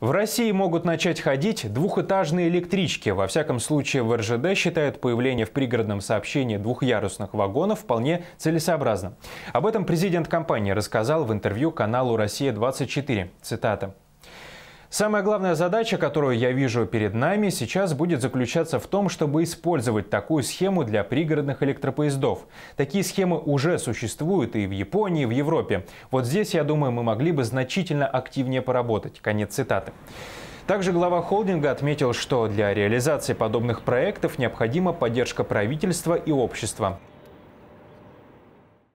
В России могут начать ходить двухэтажные электрички. Во всяком случае, в РЖД считают появление в пригородном сообщении двухъярусных вагонов вполне целесообразным. Об этом президент компании рассказал в интервью каналу «Россия-24». Цитата. Самая главная задача, которую я вижу перед нами, сейчас будет заключаться в том, чтобы использовать такую схему для пригородных электропоездов. Такие схемы уже существуют и в Японии, и в Европе. Вот здесь, я думаю, мы могли бы значительно активнее поработать. Конец цитаты. Также глава холдинга отметил, что для реализации подобных проектов необходима поддержка правительства и общества.